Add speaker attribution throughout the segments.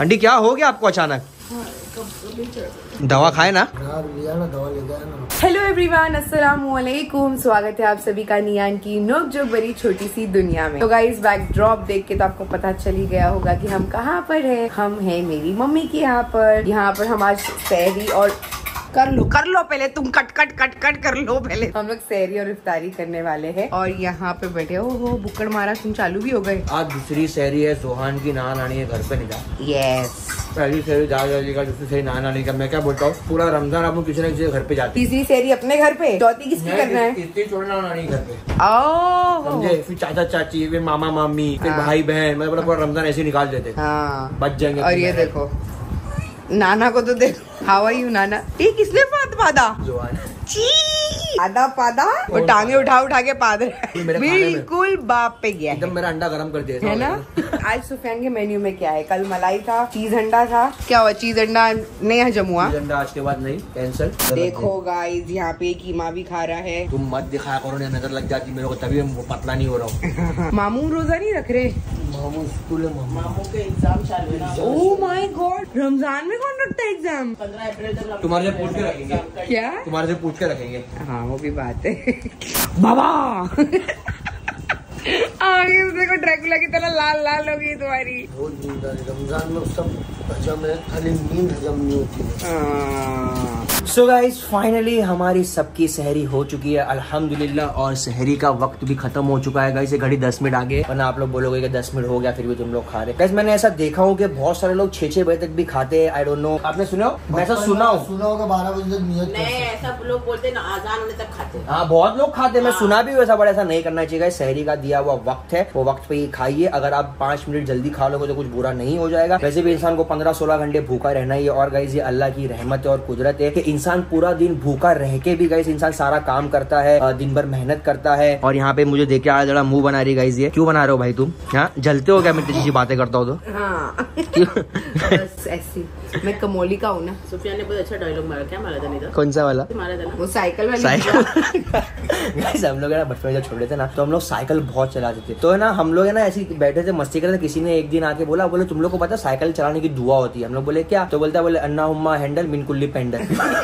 Speaker 1: Aunty, क्या हो गया आपको अचानक? दवा खाए ना?
Speaker 2: हेलो एवरीवन अस्सलाम वालेकुम स्वागत है आप सभी का नियान की नोक जो बड़ी छोटी सी दुनिया में। तो गाइस बैकड्रॉप देख के तो आपको पता चल ही गया होगा कि हम कहाँ पर हैं। हम हैं मेरी मम्मी के यहाँ पर। यहाँ पर हम आज सहरी और कर लो कर लो पहले तुम कट कट कट कट कर लो पहले। हम लोग सहरी और इफ्तारी करने वाले हैं। और यहाँ पे बैठे हो हो बुक्कड़ मारा तुम चालू भी हो गए।
Speaker 1: आज दूसरी शहरी है सोहान की नान आनी है घर पे निकाल।
Speaker 2: यस
Speaker 1: पहली शहरी दादा जी का दूसरी शहरी नान आनी का मैं क्या बोलता हूँ पूरा रमज़ान आप किसी न किसी घर पे जाते
Speaker 2: तीसरी सहरी अपने घर पे? चौथी किसकी करना है?
Speaker 1: इतनी छोड़ना नानी घर पे। समझे? फिर चाचा चाची फिर मामा मामी फिर
Speaker 2: हाँ।
Speaker 1: भाई बहन मतलब पूरा रमज़ान ऐसे ही निकाल देते।
Speaker 2: हाँ।
Speaker 1: बच जाएँगे
Speaker 2: और ये देखो। नाना को तो देखो हाउ आर यू नाना? ये किसने पादा
Speaker 1: जोहान।
Speaker 2: ची आधा पादा वो टांगे उठा उठा के पाद रहा। है। बिल्कुल बाप पे गया।
Speaker 1: एकदम मेरा अंडा गरम कर दिया
Speaker 2: है ना? आज सुफियान के मेन्यू में क्या है? कल मलाई था चीज़ अंडा था। क्या हुआ? चीज़ अंडा नहीं हजम हुआ
Speaker 1: चीज़ अंडा आज के बाद नहीं कैंसिल
Speaker 2: देखो गाइस यहाँ पे कीमा भी खा रहा है।
Speaker 1: तुम मत दिखाया करो नहीं नज़र लग जाती मेरे को तभी पतला नहीं हो रहा हूँ।
Speaker 2: मामू रोजा नहीं रख रहे?
Speaker 1: मामू स्कूल है मामू।
Speaker 2: ओ माय गॉड रमज़ान में कौन रखता है एग्ज़ाम
Speaker 1: तुम्हारे से पूछ के रखेंगे।
Speaker 2: क्या?
Speaker 1: तुम्हारे से पूछ के रखेंगे।
Speaker 2: हाँ। वो भी बात। है बाबा! आगे देखो ड्रैकुला की तरह लाल लाल हो गई तुम्हारी।
Speaker 3: बहुत नींद आ रही रमज़ान में सब हजम है खाली नींद हजम नहीं होती है।
Speaker 2: हाँ।
Speaker 1: सो गाइज़ फाइनली हमारी सबकी सहरी हो चुकी है अल्हम्दुलिल्लाह और सहरी का वक्त भी खत्म हो चुका है गाइस ये घड़ी दस मिनट आगे। वरना आप लोग बोलोगे कि दस मिनट हो गया फिर भी तुम लोग खा रहे। गाइस मैंने ऐसा देखा हूँ कि बहुत सारे लोग छह छह बजे तक भी खाते हैं आई डोंट नो आपने सुना हो? मैं ऐसा सुना हूँ।
Speaker 3: सुना होगा बारह बजे तक नियत
Speaker 4: नहीं
Speaker 3: सकते
Speaker 4: ऐसा लोग बोलते ना आजान होने तक खाते हाँ।
Speaker 1: बहुत लोग खाते हैं। मैं सुना भी वैसा ऐसा बड़ा ऐसा नहीं करना चाहिए। सहरी का दिया हुआ वक्त है वो वक्त पे ही खाइए। अगर आप पाँच मिनट जल्दी खा लोगे तो कुछ बुरा नहीं हो जाएगा। वैसे भी इंसान को पंद्रह सोलह घंटे भूखा रहना ही है। और गाइज़ ये अल्लाह की रहमत है और कुदरत है कि इंसान पूरा दिन भूखा रह के भी गाइज़ इंसान सारा काम करता है दिन भर मेहनत करता है। और यहाँ पे मुझे देख के आज जरा मुँह बना रही गाइज़ ये। क्यों बना रहे हो भाई तुम? यहाँ जलते हो क्या? मैं तेज़ी बातें करता हूँ तो।
Speaker 2: हाँ। बस ऐसी मैं कमोली का हूँ ना।
Speaker 4: सुफिया ने बहुत अच्छा डायलॉग मारा क्या मारा था नहीं था
Speaker 1: कौन सा वाला?
Speaker 4: मारा था ना।
Speaker 2: वो साइकिल वाली।
Speaker 1: साइकिल गाइस हम लोग है ना बचपन में जब छोटे थे ना तो हम लोग साइकिल बहुत चलाते थे। तो है ना हम लोग है ना ऐसे बैठे थे मस्ती कर रहे थे किसी ने एक दिन आके बोला बोले तुम लोग को पता साइकिल चलाने की दुआ होती है। हम लोग बोले क्या? तो बोलता है बोले अन्ना हुम्मा हैंडल मिनकुल्ली पेंडल।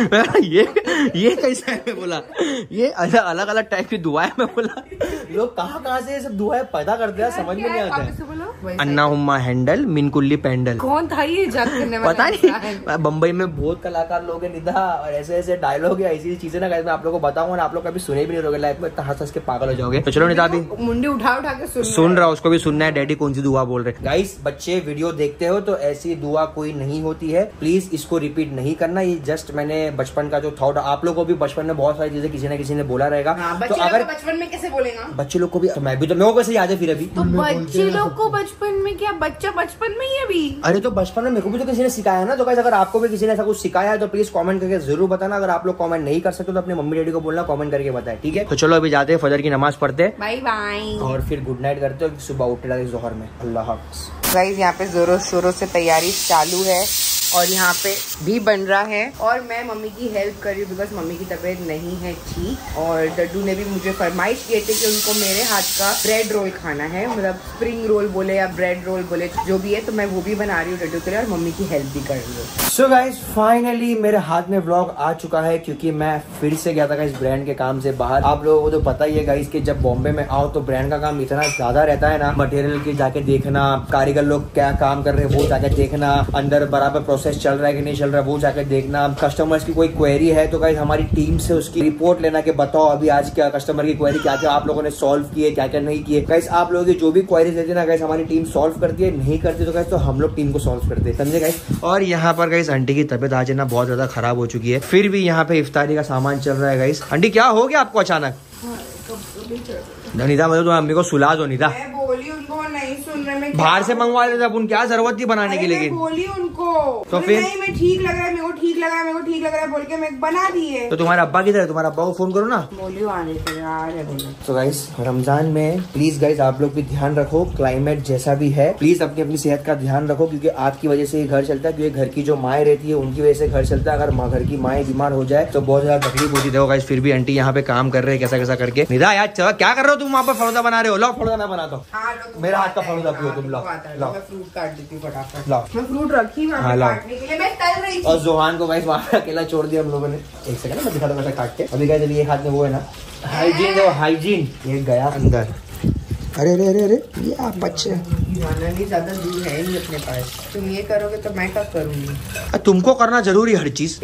Speaker 1: ये ये कैसा है मैं बोला ये अलग अलग अलग टाइप की दुआ है मैं बोला। लोग कहाँ कहाँ से ये सब दुआएँ पैदा करते हैं समझ में नहीं आता है। अन्ना उम्मा हैंडल मिनकुल्ली पैंडल।
Speaker 2: कौन था ये करने
Speaker 1: पता नहीं बम्बई में बहुत कलाकार लोग हैं निधा और ऐसे ऐसे डायलॉग है ऐसी चीज़ें ना मैं आप लोगों को बताऊँगा ना आप लोग कभी सुने भी नहीं रहोगे लाइफ में हंस हंस के पागल हो जाओगे। तो चलो निधा अभी।
Speaker 2: मुंडी उठा उठा के सुन
Speaker 1: सुन रहा उसको भी सुनना है डैडी कौन सी दुआ बोल रहे? गाइस बच्चे वीडियो देखते हो तो ऐसी दुआ कोई नहीं होती है। प्लीज़ इसको रिपीट नहीं करना ये जस्ट मैंने बचपन का जो थॉट आप लोगों को भी बचपन में बहुत सारी चीज़ें किसी ना किसी ने बोला रहेगा।
Speaker 2: हाँ
Speaker 1: तो अगर
Speaker 2: बचपन में कैसे बोलेगा?
Speaker 1: बच्चे लोग को भी तो मैं भी तो मेरे को याद है फिर अभी?
Speaker 2: तो बच्चे लोग को बचपन में क्या बच्चा बचपन में ही अभी?
Speaker 1: अरे तो बचपन में मेरे को भी तो किसी ने सिखाया ना तो कैसे अगर आपको भी किसी ने ऐसा कुछ सिखाया है तो प्लीज़ कॉमेंट करके ज़रूर बताना। अगर आप लोग कॉमेंट नहीं कर सकते तो अपने मम्मी डैडी को बोलना कमेंट करके बताए ठीक है? तो चलो अभी जाते हैं फजर की नमाज़ पढ़ते हैं।
Speaker 2: बाय बाय
Speaker 1: और फिर गुड नाइट करते हो सुबह उठे जोहर में। अल्लाह
Speaker 2: गाइस यहाँ पे जोरों शोरों से तैयारी चालू है। और यहाँ पे भी बन रहा है। और मैं मम्मी की हेल्प कर रही हूँ बिकॉज़ मम्मी की तबीयत नहीं है ठीक। और डड्डू ने भी मुझे फरमाइश किए थे कि उनको मेरे हाथ का ब्रेड रोल खाना है। मतलब स्प्रिंग रोल बोले या ब्रेड रोल बोले, जो भी है तो मैं वो भी बना रही हूँ डड्डू के लिए और मम्मी की हेल्प भी कर रही हूँ।
Speaker 1: सो गाइज़ फाइनली मेरे हाथ में व्लॉग आ चुका है क्योंकि मैं फिर से गया था इस ब्रांड के काम से बाहर। आप लोगों को तो पता ही है गाइस कि जब बॉम्बे में आओ तो ब्रांड का काम इतना ज़्यादा रहता है ना। मटेरियल की जाके देखना, कारीगर लोग क्या काम कर रहे हैं वो जाके देखना। अंदर बराबर प्रोसेस चल रहा है कि नहीं चल रहा है वो जाके देखना। कस्टमर्स की कोई क्वेरी है तो गाइस हमारी टीम से उसकी रिपोर्ट लेना कि बताओ अभी आज क्या कस्टमर की क्वेरी क्या क्या आप लोगों ने सॉल्व किए क्या क्या नहीं किए। गाइस आप लोगों की जो भी क्वेरीज रहती है ना गाइस हमारी टीम सॉल्व करती है नहीं करती तो गाइस तो हम लोग टीम को सॉल्व करते हैं समझे गाइस और यहाँ पर गाइस आंटी की तबियत आज ना बहुत ज़्यादा खराब हो चुकी है। फिर भी यहाँ पे इफ्तारी का सामान चल रहा है गाइस आंटी क्या हो गया आपको अचानक? निधा मतलब तुम अम्मी को सुला दो
Speaker 2: नहीं सुन रहे मैं
Speaker 1: बाहर से मंगवा लेते अपन क्या ज़रूरत थी बनाने की लेकिन?
Speaker 2: बोली उनको।
Speaker 1: तो फिर?
Speaker 2: नहीं मैं ठीक लग रहा है मेरे को ठीक लग रहा है मेरे को ठीक लग रहा है। बोल के मैं बना दिए।
Speaker 1: तो तुम्हारे अब्बा किधर है? तुम्हारे अब्बा को फ़ोन करो ना।
Speaker 2: बोली
Speaker 1: तो गाइस रमज़ान में प्लीज़ गाइस आप लोग भी ध्यान रखो क्लाइमेट जैसा भी है। प्लीज़ अपनी अपनी सेहत का ध्यान रखो क्योंकि आपकी वजह से ये घर चलता है क्योंकि घर की जो माए रहती है उनकी वजह से घर चलता है। अगर घर की माए बीमार हो जाए तो बहुत ज़्यादा तकलीफ़ होती है। गाइस फिर भी आंटी यहाँ पे काम कर रहे हैं कैसा कैसा करके। निदा यार चलो क्या कर रहे हो तुम? वहाँ पर फलौदा बना रहे हो। लो फलौदा मैं बनाता हूँ।
Speaker 2: हाँ
Speaker 1: मेरा हाथ का फालूदा। पियो तुम लाओ लाओ।
Speaker 2: फ्रूट काट देती हूँ फटाफट।
Speaker 1: लाओ।
Speaker 2: मैं फ्रूट रखी वहाँ
Speaker 1: हाँ,
Speaker 2: पे
Speaker 1: लाओ।
Speaker 2: काटने के लिए। मैं तल रही
Speaker 1: और जोहान को भाई वहाँ अकेला छोड़ दिया हम लोगों ने। एक सेकंड मैं दिखा दूँ काट के। अभी गाइस ये हाथ में वो है ना। हाइजीन हाइजीन ये गया अंदर। अरे अरे अरे अरे ये आप बच्चे
Speaker 2: ज़्यादा दूर है नहीं अपने पास। तुम ये करोगे तो मैं कब करूँगी?
Speaker 1: तुमको करना ज़रूरी हर चीज़।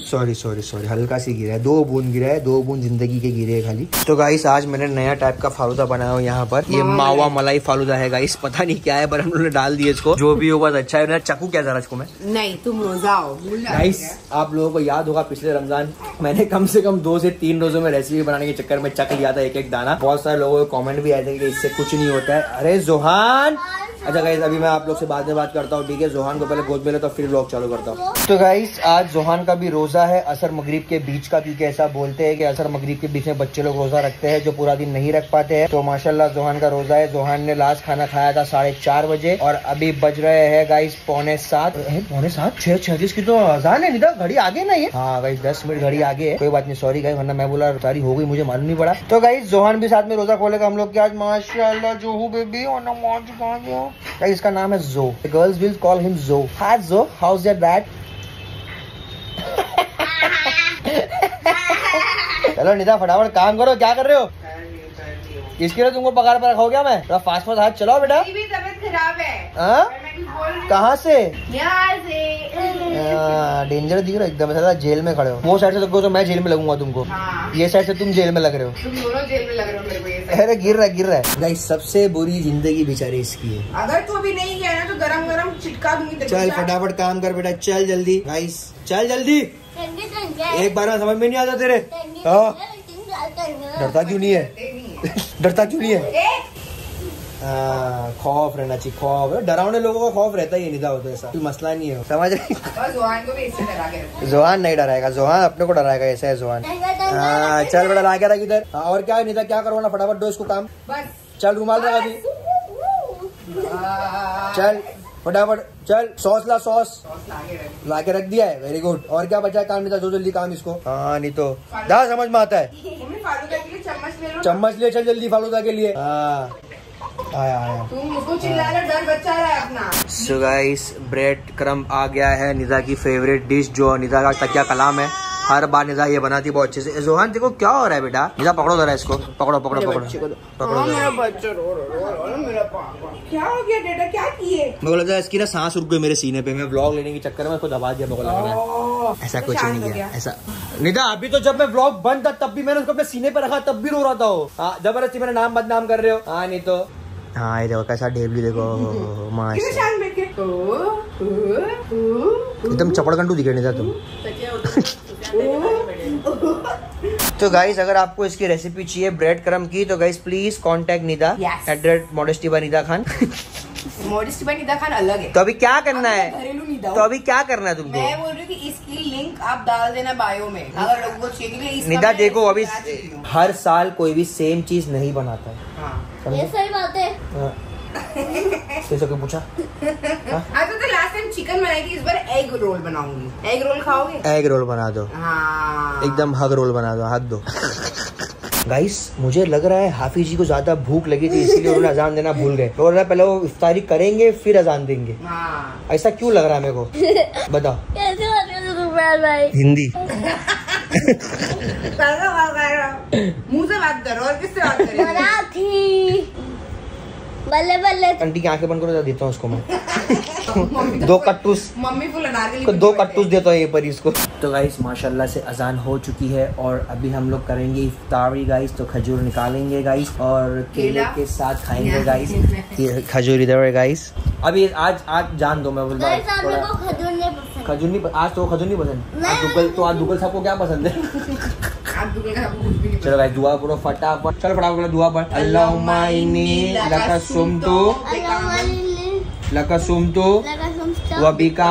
Speaker 1: सॉरी सॉरी सॉरी हल्का सी गिरा है। दो बूंद गिरा है दो बूंद ज़िंदगी के गिरे हैं खाली। तो गाइस आज मैंने नया टाइप का फालूदा बनाया हूँ यहाँ पर। ये
Speaker 2: मावा
Speaker 1: मलाई फालूदा है गाइस पता नहीं क्या है पर हम लोगों ने डाल दिया इसको। जो भी होगा तो अच्छा है। चकू क्या जरा इसको मैं
Speaker 2: नहीं तुम रोजा जाओगे
Speaker 1: गाइस आप लोगों को याद होगा पिछले रमज़ान मैंने कम से कम दो से तीन रोजों में रेसिपी बनाने के चक्कर में चक लिया था एक एक दाना। बहुत सारे लोगों के कॉमेंट भी आए कि इससे कुछ नहीं होता है। अरे जोहान! अच्छा गाइस अभी मैं आप लोग से बाद में बात करता हूँ, ठीक है? जोहान को पहले गोद में ले तो फिर ब्लॉग चालू करता हूँ। तो गाइस आज जोहान का भी रोजा है, असर मगरिब के बीच का, क्योंकि ऐसा बोलते हैं कि असर मगरिब के बीच में बच्चे लोग रोजा रखते हैं, जो पूरा दिन नहीं रख पाते हैं। तो माशाल्लाह, जोहान का रोजा है। जोहान ने लास्ट खाना खाया था साढ़े चार बजे, और अभी बज रहे हैं गाइस पौने सात। पौने सात? छह, छत्तीस की तो अजान है, निदा, घड़ी आगे ना ये हाँ गाइस दस मिनट घड़ी आगे है। कोई बात नहीं सॉरी गाइस वरना मैं बोला सारी हो गई, मुझे मालूम नहीं पड़ा। तो गाइस जोहान भी साथ में रोजा खोलेगा, हम लोग के आज माशाल्लाह जोहू बेबी और नमाज़ कहाँ गया गाइस इसका नाम है जो। Girls will call him Joe. Hi जो। हाउस योर डैड चलो निदा फटाफट काम करो। क्या कर रहे हो? इसके लिए तुमको पगार पर रखा क्या मैं? थोड़ा फास्ट फास्ट हाथ चलाओ बेटा।
Speaker 2: खराब है।
Speaker 1: हाँ?
Speaker 2: हूँ।
Speaker 1: कहाँ से?
Speaker 2: यहाँ से।
Speaker 1: डेंजर दिख रहा है एकदम। ऐसा जेल में खड़े हो। वो साइड से लगो तो मैं जेल में लगूँगा तुमको।
Speaker 2: हाँ।
Speaker 1: ये साइड से तुम जेल में लग रहे हो।
Speaker 2: तुम दोनों जेल में लग रहे हो मेरे को ये।
Speaker 1: अरे गिर रहा है गिर रहा है। गाइस सबसे बुरी ज़िंदगी बेचारी इसकी है।
Speaker 2: अगर तू अभी नहीं गया ना तो गरम गरम चिटका दूँगी
Speaker 1: चल फटाफट काम कर बेटा चल जल्दी। गाइस चल जल्दी। एक बार में समझ में नहीं आता तेरे। हाँ। डरता क्यों नहीं है। डरता क्यों नहीं हाँ, खौफ रहना चाहिए खौफ डरावने लोगों का खौफ रहता ही निदा होता है ऐसा। कोई मसला नहीं है। समझ रहे
Speaker 2: बस जुआन को भी इससे डरा के रखो।
Speaker 1: जोहान नहीं डराएगा। जोहान अपने को डराएगा ऐसा है जोहान। हाँ चल बेटा ला के रख इधर। हाँ, और क्या है निदा क्या करवाना फटाफट दो इसको काम। चल रुमाल रख अभी।
Speaker 2: आ,
Speaker 1: चल फटाफट चल सॉस ला सॉस।
Speaker 2: सॉस लाके रख।
Speaker 1: ला के रख दिया है वेरी गुड और क्या बचा है काम नहीं था जो जल्दी काम इसको। हाँ नहीं तो। दा समझ में आता है।
Speaker 2: मम्मी फालूदा के लिए चम्मच ले
Speaker 1: चम्मच लिए चल जल्दी फालूदा के लिए। हाँ। आया आया।
Speaker 2: तुम मुझको चिल्ला रहे डर बच्चा रहा है अपना।
Speaker 1: सो गाइस ब्रेड क्रम आ गया है निदा की फेवरेट डिश जो निदा का तकिया कलाम है। हर बार निदा ये बनाती बहुत अच्छे से। जोहान देखो क्या हो रहा है बेटा? निदा पकड़ो जरा इसको। पकड़ो पकड़ो पकड़ो। पकड़ो
Speaker 2: हाँ,
Speaker 1: जरा।
Speaker 2: मेरा बच्चा रो रहा रो रहा मेरा पापा। क्या हो गया बेटा? क्या किए?
Speaker 1: लगा इसकी ना सांस रुक गई मेरे सीने पे। मैं व्लॉग लेने के चक्कर में इसको दबा दिया है। ऐसा
Speaker 2: तो
Speaker 1: कुछ नहीं
Speaker 2: गया।
Speaker 1: ऐसा। निदा अभी तो जब मैं व्लॉग बंद था तब भी मैंने उसको अपने सीने पे रखा तब भी रो रहा था हाँ ज़बरदस्ती मेरा नाम बदनाम कर रहे हो। हाँ नहीं तो। हाँ ये देखो कैसा ढेबली देखो माश
Speaker 2: ओ, ओ, ओ, ओ,
Speaker 1: एकदम चपड़गंडू दिखे निदा तुम। तो गाइस अगर आपको इसकी रेसिपी चाहिए ब्रेड क्रम की तो guys please contact Nida. At the modesty by Nida Khan
Speaker 2: modesty by Nida Khan अलग है।
Speaker 1: तो अभी क्या करना है?
Speaker 2: घरेलू निदा
Speaker 1: तो अभी क्या करना है तुमको?
Speaker 2: मैं बोल रही हूँ कि इसकी लिंक आप डाल देना बायो में। अगर लोगों को चाहिए
Speaker 1: निदा देखो अभी। हर साल कोई भी सेम चीज़ नहीं बनाता है।
Speaker 2: हाँ।
Speaker 5: ये सही बात है
Speaker 1: हाँ। कैसे कोई पूछा
Speaker 2: आज तो लास्ट टाइम चिकन बनाई थी इस बार एग रोल बनाऊँगी एग रोल खाओगे
Speaker 1: एग रोल बना दो
Speaker 2: हाँ
Speaker 1: एकदम हग रोल बना दो हग दो गाइस मुझे लग रहा है हाफिज जी को ज़्यादा भूख लगी थी इसलिए उन्होंने अजान देना भूल गए। तो उन्होंने पहले वो इफ्तारी करेंगे फिर अजान देंगे।
Speaker 2: हाँ।
Speaker 1: ऐसा क्यों लग रहा है मेरे को? बताओ
Speaker 5: रहे हो
Speaker 1: हिंदी
Speaker 2: कैसा बात कर रहे हो? मुँह से बात करो और किससे बात करें?
Speaker 5: बल्ले बल्ले।
Speaker 1: आंटी की आँखें बंद करो देता हूँ उसको मैं। दो कट्टूस।
Speaker 2: मम्मी फुल अनारकली
Speaker 1: को दो
Speaker 2: के
Speaker 1: कट्टूस देता हूँ ये पर इसको तो गाइस माशाल्लाह से अजान हो चुकी है और अभी हम लोग करेंगे इफ्तारी गाइस तो खजूर निकालेंगे गाइस और केले के साथ खाएँगे गाइस ये खजूर इधर है गाइस अभी आज आज जान दो मैं बोल रहा हूँ थोड़ा
Speaker 5: को खजूर नहीं पसंद।
Speaker 1: आज तो खजूर नहीं पसंद। आज दुगल तो आज दुगल सबको क्या पसंद है? चलो गाइस दुआ करो फटाफट चलो फटाफट करो दुआ पर अल्लाहुम्मा इन्नी लका सुमतु
Speaker 5: अल्लाह वाली
Speaker 1: लका सुमतु
Speaker 5: लगा सुमस्ता
Speaker 1: व बिका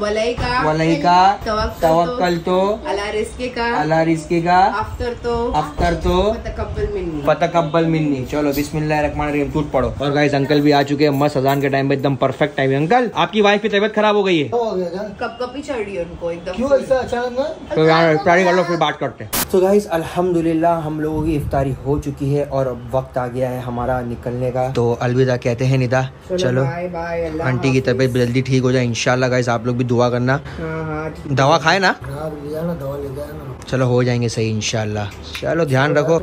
Speaker 2: वलई का
Speaker 1: वलई का
Speaker 2: तवक्कल
Speaker 1: तवक्कल तो
Speaker 2: अला रिस्के का
Speaker 1: अल्लाह रिस्की का
Speaker 2: अफ्तर तो
Speaker 1: अख्तर तो
Speaker 2: तकब्बल मिन्नी।
Speaker 1: फतकब्बल मिन्नी। चलो बिस्मिल्लाह रहमान रहीम टूट पड़ो। और गाइस अंकल भी आ चुके हैं मस्त अजान के टाइम पे एकदम परफेक्ट टाइम है। अंकल आपकी वाइफ की तबीयत खराब हो गई है?
Speaker 3: हो क्या?
Speaker 2: कप ही चढ़ रही है उनको एकदम
Speaker 3: क्यों ऐसा अचानक
Speaker 1: तो यार इफ्तारी कर लो फिर बात करते हैं। तो गाइस अल्हम्दुलिल्लाह हम लोगों की इफ्तारी हो चुकी है और अब वक्त आ गया है हमारा निकलने का। तो अलविदा कहते हैं निदा। चलो
Speaker 2: बाय बाय
Speaker 1: आंटी की तबीयत जल्दी ठीक हो जाए इंशाल्लाह गाइस आप लोग भी दुआ करना। दवा खाए ना? चलो हो जाएँगे सही इंशाल्लाह। चलो ध्यान रखो।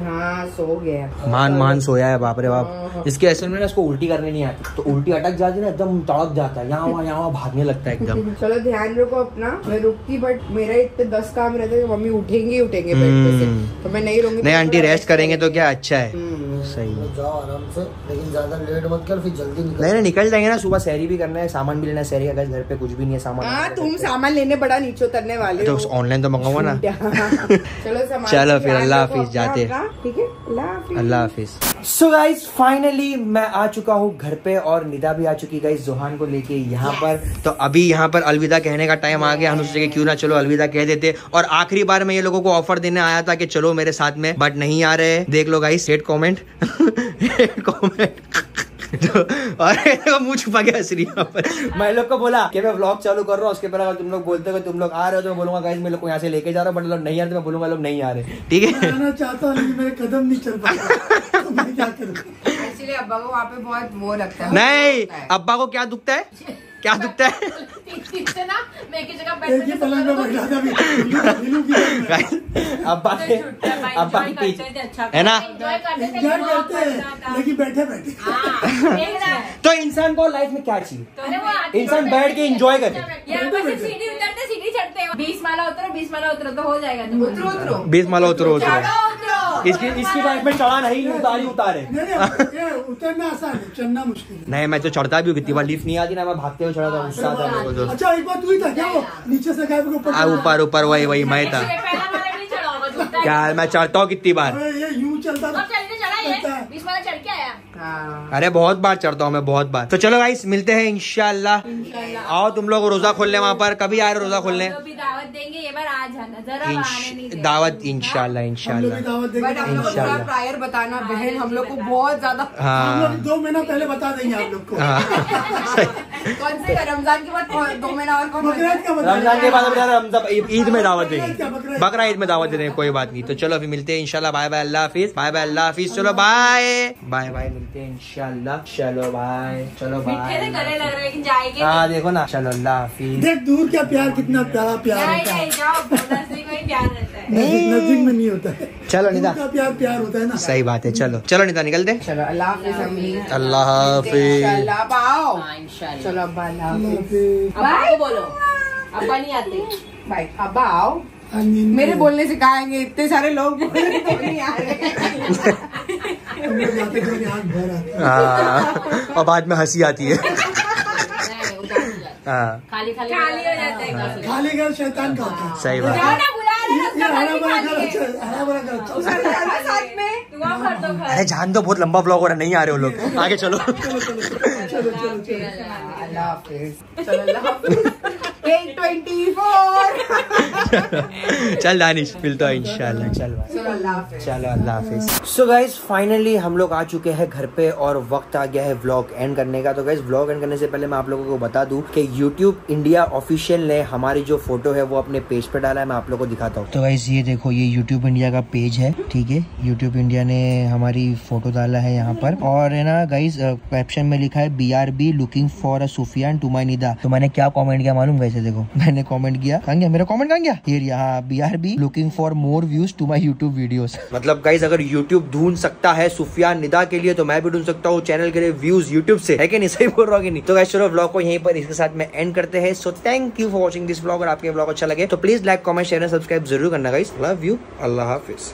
Speaker 2: सो गया
Speaker 1: मान मान सोया है बाप रे बाप। इसके असल में ना इसको उल्टी करने नहीं आती। तो उल्टी अटक जाती है ना एकदम तड़क जाता है। यहाँ वहाँ यहाँ वहाँ भागने लगता है एकदम।
Speaker 2: चलो ध्यान रखो अपना। मैं रुकती बट मेरा इतने दस काम रहते हैं मम्मी उठेंगे उठेंगे।
Speaker 1: हम्म।
Speaker 2: तो मैं नहीं रहूँगी
Speaker 1: नहीं
Speaker 2: तो
Speaker 1: आंटी रेस्ट करेंगे तो क्या अच्छा है।
Speaker 2: हम्म।
Speaker 1: सही है।
Speaker 3: तो जाओ आराम से लेकिन ज़्यादा लेट मत कर फिर जल्दी निकल
Speaker 1: नहीं नहीं निकल जाएँगे ना सुबह सैरी भी करना है सामान भी लेना है सैरी का घर पे कुछ भी नहीं है सामान
Speaker 2: हाँ तुम सामान लेने बड़ा नीचे उतरने वाले
Speaker 1: तो ऑनलाइन तो मंगाऊँगा ना।
Speaker 2: चलो सामान
Speaker 1: चलो फिर अल्लाह हाफिज, जाते।
Speaker 2: ठीक है अल्लाह हाफिज।
Speaker 1: सो गाइज़ फाइनली मैं आ चुका हूँ घर पे और निदा भी आ चुकी गाइज़ जोहान को लेके यहाँ पर। तो अभी यहाँ पर अलविदा कहने का टाइम आ गया। हम सोचे क्यों ना चलो अलविदा कह देते। और आखिरी बार मैं ये लोगों को ऑफ़र देने आया था कि चलो मेरे साथ में बट नहीं आ रहे। देख लो गाइस हेट कमेंट तो देखो मुँह छुपा के हंस रही यहाँ पर। मैं लोग को बोला कि मैं व्लॉग चालू कर रहा हूँ उसके पहले अगर तुम लोग बोलते हो तुम लोग आ रहे हो तो मैं बोलूँगा गाइस मैं लोग को यहाँ से लेके जा रहा हूँ बट लोग नहीं आ रहे तो मैं बोलूँगा लोग नहीं आ रहे। ठीक है।
Speaker 3: आना चाहता हूँ मेरे कदम नहीं चल पाता तो मैं क्या करूँ?
Speaker 2: एक्चुअली अब्बा को वहाँ पे बहुत वो लगता है।
Speaker 1: नहीं अब्बा को क्या दुखता है? क्या दुखता है?
Speaker 4: ही
Speaker 3: ही
Speaker 4: अच्छा
Speaker 1: है ना?
Speaker 4: करते
Speaker 3: करते। हैं लेकिन बैठे बैठे।
Speaker 4: हाँ, है।
Speaker 1: तो इंसान को लाइफ में क्या चाहिए?
Speaker 4: अरे वो आते
Speaker 1: इंसान बैठ के इंजॉय करे।
Speaker 4: यहाँ पर से सीढ़ी उतरते सीढ़ी चढ़ते बीस माला उतरो बीस माला उतरो तो हो जाएगा
Speaker 2: उतरो
Speaker 1: बीस माला उतरो उतरो। इसकी इसकी लाइफ में चढ़ा नहीं उतारी उतारे।
Speaker 3: नहीं नहीं ये उतरना आसान है चढ़ना मुश्किल
Speaker 1: नहीं मैं तो चढ़ता भी हूँ कितनी बार लिफ्ट नहीं आती ना मैं भागते हुए चढ़ा था गुस्सा आता मेरे को तो
Speaker 3: अच्छा एक बार तू ही था क्या वो नीचे से के ऊपर
Speaker 1: ऊपर ऊपर वही वही मैं था।
Speaker 4: है।
Speaker 1: क्या मैं चढ़ता हूँ कितनी बार?
Speaker 3: अरे यूँ चलता है।
Speaker 4: बीस माला चढ़ के आया।
Speaker 1: अरे बहुत बार चढ़ता हूँ मैं बहुत बार। तो चलो गाइस मिलते हैं इंशाल्लाह। आओ तुम लोग रोजा खोलने वहाँ पर कभी आ रहे रोजा खोलने?
Speaker 4: तो दावत देंगे ये बार आ जाना जरा नहीं
Speaker 1: इंश- दावत इंशाल्लाह
Speaker 2: थोड़ा
Speaker 1: इंशाल्लाह।
Speaker 2: प्रायर बताना बहन हम लोग को बहुत ज़्यादा
Speaker 1: हाँ।
Speaker 3: दो महीना पहले बता देंगे आप लोग को।
Speaker 1: हाँ।
Speaker 2: कौन से रमज़ान के बाद कौन- दो महीना और कौन
Speaker 1: रमज़ान के बाद रमज़ान ईद में दावत
Speaker 3: बकरा
Speaker 1: देंगे।
Speaker 3: ईद।
Speaker 1: बकरा ईद में दावत दे देंगे कोई बात नहीं। तो चलो अभी मिलते हैं इंशाल्लाह। बाय बाय अल्लाह हाफिज। बाय बाय अल्लाह हाफिज। चलो बाय। बाय बाय मिलते हैं इंशाल्लाह। चलो बाय। चलो बाय।
Speaker 4: रहे जाएँगे।
Speaker 1: हाँ देखो ना चलो अल्लाह
Speaker 3: देख दूर क्या प्यार कितना प्यारा प्यार होता है।
Speaker 4: नज़दीक में प्यार रहता
Speaker 3: नज़दीक नज़दीक में नहीं होता है।
Speaker 1: चलो निदा।
Speaker 3: प्यार प्यार होता है ना।
Speaker 1: सही बात है चलो। चलो निदा निकलते
Speaker 2: चलो अल्लाह
Speaker 1: अल्लाह हाफिज।
Speaker 2: आओ।
Speaker 4: हाँ,
Speaker 2: चलो अब्बा
Speaker 4: बोलो। अब्बा नहीं आते।
Speaker 2: अब्बा आओ। मेरे बोलने से कहेंगे इतने सारे लोग बोल रहे तो नहीं आ रहे।
Speaker 3: हैं।
Speaker 1: हाँ और बाद में हँसी आती है
Speaker 4: नहीं, उदास हो जाते।
Speaker 1: हाँ
Speaker 4: खाली खाली खाली हो जाता है।
Speaker 3: खाली घर शैतान का होता है।
Speaker 1: सही बात। है।
Speaker 4: हैं, है।
Speaker 3: है, है।
Speaker 1: अरे जान दो बहुत लंबा ब्लॉग हो रहा है नहीं आ रहे हो लोग। आगे चलो
Speaker 3: चलो चलो चलो चलो चलो चलो
Speaker 2: अल्लाह हाफिज चलो अल्लाह हाफिज 824
Speaker 1: चल दानिश मिलता है इंशाल्लाह चल
Speaker 2: चलो अल्लाह हाफिज
Speaker 1: चलो अल्लाह हाफिज सो गाइज़ फाइनली हम लोग आ चुके हैं घर पे और वक्त आ गया है व्लॉग एंड करने का। तो गाइज़ व्लॉग एंड करने से पहले मैं आप लोगों को बता दूँ कि यूट्यूब इंडिया ऑफिशियल ने हमारी जो फ़ोटो है वो अपने पेज पे डाला है। मैं आप लोगों को दिखाता हूँ। तो गाइज़ ये देखो ये यूट्यूब इंडिया का पेज है ठीक है? यूट्यूब इंडिया ने हमारी फ़ोटो डाला है यहाँ पर। और है ना गाइज़ कैप्शन में लिखा है B R B looking for a Sufiyan to my Nida तो मैंने क्या कॉमेंट किया मालूम वैसे देखो, मैंने कमेंट किया। कहाँ गया? मेरा कमेंट कहाँ गया? ये यहाँ B R B looking for more views to my YouTube videos मतलब गाइज़ अगर यूट्यूब ढूंढ सकता है सुफियान निदा के लिए तो मैं भी ढूंढ सकता हूँ चैनल के लिए व्यूज़ यूट्यूब से। है कि नहीं? सही बोल रहा हूँ तो गाइज़ चलो ब्लॉग को यहीं पर इसके साथ में एंड करते हैं। So thank you for watching this blog और आपके ब्लॉग अच्छा लगे तो please like comment share subscribe ज़रूर करना गाइज़ लव यू अल्लाह हाफिज.